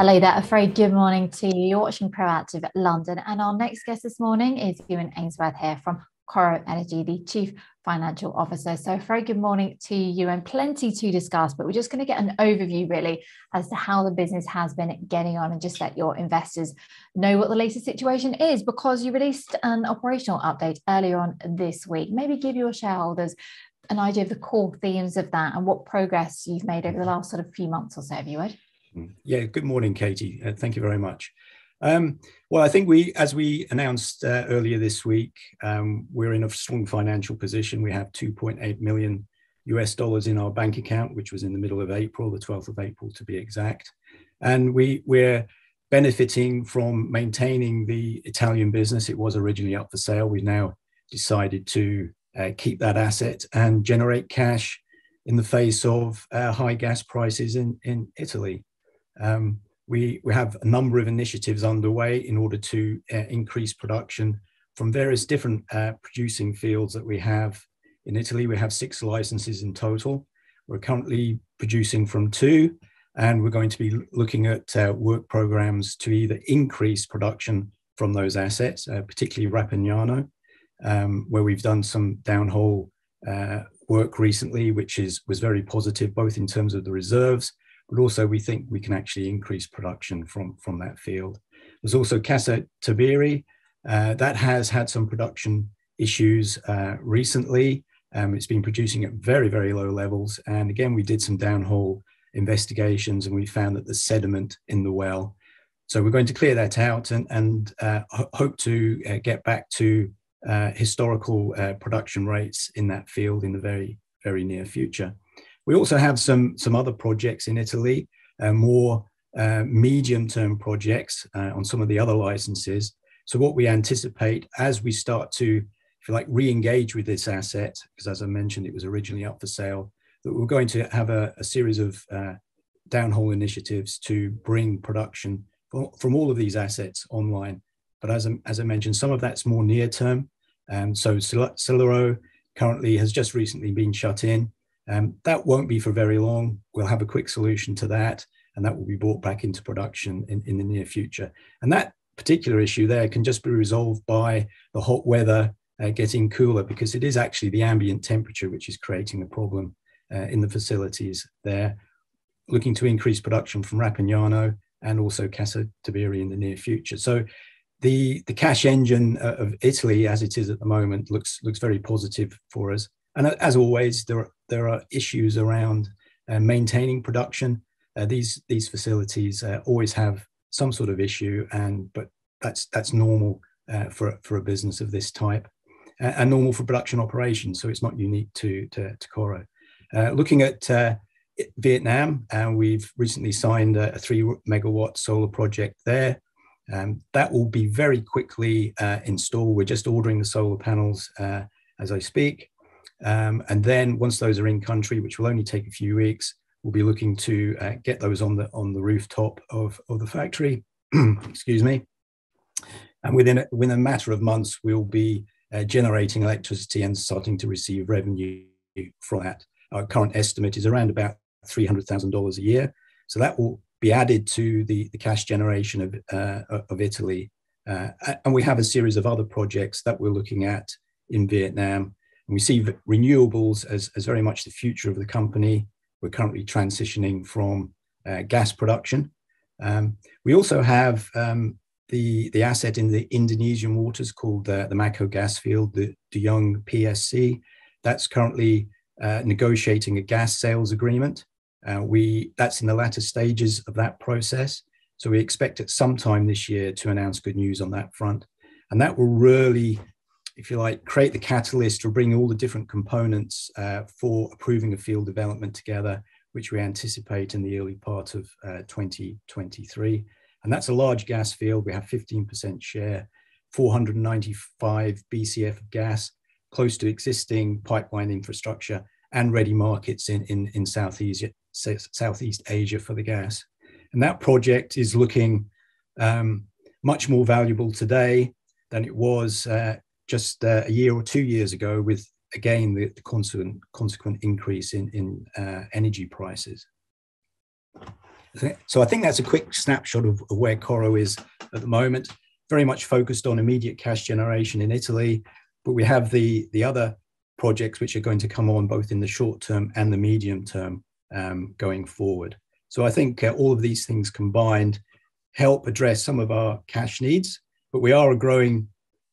Hello there, a very good morning to you. You're watching Proactive London, and our next guest this morning is Ewen Ainsworth here from Coro Energy, the Chief Financial Officer. So, very good morning to you, and plenty to discuss. But we're just going to get an overview, really, as to how the business has been getting on, and just let your investors know what the latest situation is, because you released an operational update earlier on this week. Maybe give your shareholders an idea of the core themes of that and what progress you've made over the last sort of few months or so, if you would. Mm. Yeah, good morning, Katie. Uh, thank you very much. Um, well, I think we, as we announced uh, earlier this week, um, we're in a strong financial position. We have 2.8 million US dollars in our bank account, which was in the middle of April, the 12th of April to be exact. And we, we're benefiting from maintaining the Italian business. It was originally up for sale. We've now decided to uh, keep that asset and generate cash in the face of uh, high gas prices in, in Italy. Um, we, we have a number of initiatives underway in order to uh, increase production from various different uh, producing fields that we have in Italy. We have six licenses in total. We're currently producing from two, and we're going to be looking at uh, work programs to either increase production from those assets, uh, particularly Rapagnano, um, where we've done some downhole uh, work recently, which is was very positive, both in terms of the reserves but also we think we can actually increase production from, from that field. There's also Casa Tiberi. Uh, that has had some production issues uh, recently. Um, it's been producing at very, very low levels. And again, we did some downhole investigations and we found that the sediment in the well. So we're going to clear that out and, and uh, hope to uh, get back to uh, historical uh, production rates in that field in the very, very near future. We also have some, some other projects in Italy, uh, more uh, medium term projects uh, on some of the other licenses. So, what we anticipate as we start to, if you like, re engage with this asset, because as I mentioned, it was originally up for sale, that we're going to have a, a series of uh, downhole initiatives to bring production from all of these assets online. But as I, as I mentioned, some of that's more near term. Um, so, Sillaro currently has just recently been shut in. Um, that won't be for very long. We'll have a quick solution to that, and that will be brought back into production in, in the near future. And that particular issue there can just be resolved by the hot weather uh, getting cooler because it is actually the ambient temperature which is creating the problem uh, in the facilities there. Looking to increase production from Rapagnano and also Casa Tiberi in the near future. So the, the cash engine uh, of Italy, as it is at the moment, looks, looks very positive for us. And as always, there are, there are issues around uh, maintaining production. Uh, these these facilities uh, always have some sort of issue, and but that's that's normal uh, for for a business of this type, and normal for production operations. So it's not unique to to, to Coro. Uh, looking at uh, Vietnam, we've recently signed a, a, three megawatt solar project there. Um, that will be very quickly installed. We're just ordering the solar panels as I speak. Um, and then once those are in country, which will only take a few weeks, we'll be looking to uh, get those on the on the rooftop of, of the factory. Excuse me. And within a, within a matter of months, we'll be uh, generating electricity and starting to receive revenue from that. Our current estimate is around about three hundred thousand dollars a year. So that will be added to the, the cash generation of uh, of Italy. Uh, and we have a series of other projects that we're looking at in Vietnam and we see renewables as, as very much the future of the company. We're currently transitioning from uh, gas production. Um, we also have um, the, the asset in the Indonesian waters called uh, the Mako gas field, the Duyung PSC. That's currently uh, negotiating a gas sales agreement. Uh, we that's in the latter stages of that process. So we expect at some time this year to announce good news on that front, and that will really if you like, create the catalyst or bring all the different components uh, for approving a field development together, which we anticipate in the early part of uh, 2023. And that's a large gas field. We have 15% share, 495 BCF of gas, close to existing pipeline infrastructure and ready markets in, in, in Southeast, Southeast Asia for the gas. And that project is looking um, much more valuable today than it was uh, just uh, a year or two years ago with again the, the consequent consequent increase in in uh, energy prices. So I think that's a quick snapshot of, of where Coro is at the moment. Very much focused on immediate cash generation in Italy, but we have the the other projects which are going to come on both in the short term and the medium term um, going forward. So I think uh, all of these things combined help address some of our cash needs, but we are a growing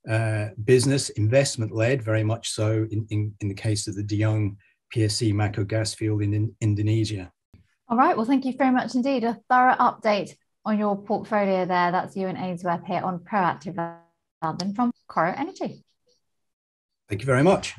uh, business, investment led, very much so in, in, in, the case of the Duyung PSC Mako gas field in, in Indonesia. All right. Well, thank you very much indeed. A thorough update on your portfolio there. That's Ewen Ainsworth here on Proactive London from Coro Energy. Thank you very much.